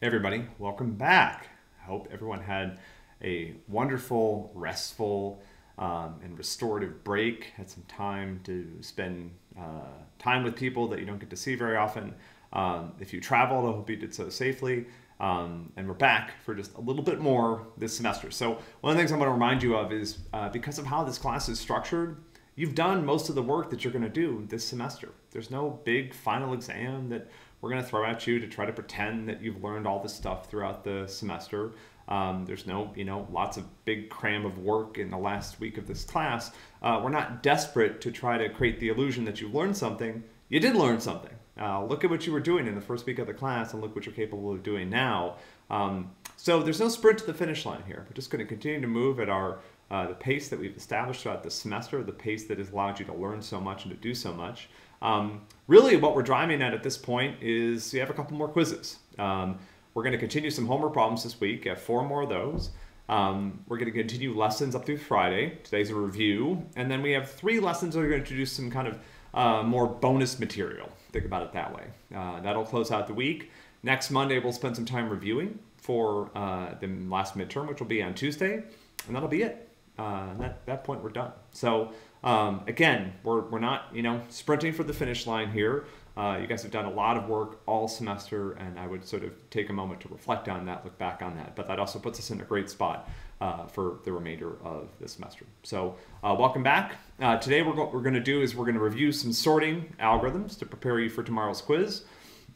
Everybody, welcome back. I hope everyone had a wonderful, restful, um, and restorative break. Had some time to spend uh, time with people that you don't get to see very often. Um, if you traveled, I hope you did so safely. Um, and we're back for just a little bit more this semester. So one of the things I'm going to remind you of is uh, because of how this class is structured, you've done most of the work that you're going to do this semester. There's no big final exam that we're going to throw at you to try to pretend that you've learned all this stuff throughout the semester. Um, there's no, you know, lots of big cram of work in the last week of this class. Uh, we're not desperate to try to create the illusion that you've learned something. You did learn something. Uh, look at what you were doing in the first week of the class and look what you're capable of doing now. Um, so there's no sprint to the finish line here. We're just going to continue to move at our uh, the pace that we've established throughout the semester, the pace that has allowed you to learn so much and to do so much. Um, really, what we're driving at at this point is you have a couple more quizzes. Um, we're going to continue some homework problems this week, have four more of those. Um, we're going to continue lessons up through Friday. Today's a review. And then we have three lessons that are going to introduce some kind of uh, more bonus material. Think about it that way. Uh, that'll close out the week. Next Monday, we'll spend some time reviewing for uh, the last midterm, which will be on Tuesday. And that'll be it. Uh, at that point, we're done. So um, again, we're, we're not, you know, sprinting for the finish line here. Uh, you guys have done a lot of work all semester, and I would sort of take a moment to reflect on that, look back on that. But that also puts us in a great spot uh, for the remainder of the semester. So, uh, welcome back. Uh, today, we're what we're going to do is we're going to review some sorting algorithms to prepare you for tomorrow's quiz.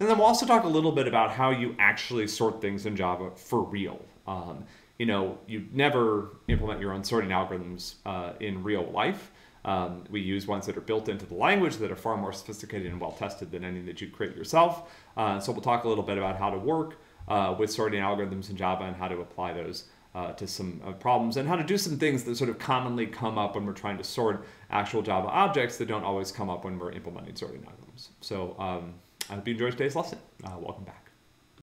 And then we'll also talk a little bit about how you actually sort things in Java for real. Um, you know, you never implement your own sorting algorithms uh, in real life. Um, we use ones that are built into the language that are far more sophisticated and well tested than any that you'd create yourself. Uh, so we'll talk a little bit about how to work uh, with sorting algorithms in Java and how to apply those uh, to some uh, problems and how to do some things that sort of commonly come up when we're trying to sort actual Java objects that don't always come up when we're implementing sorting algorithms. So um, I hope you enjoyed today's lesson. Uh, welcome back.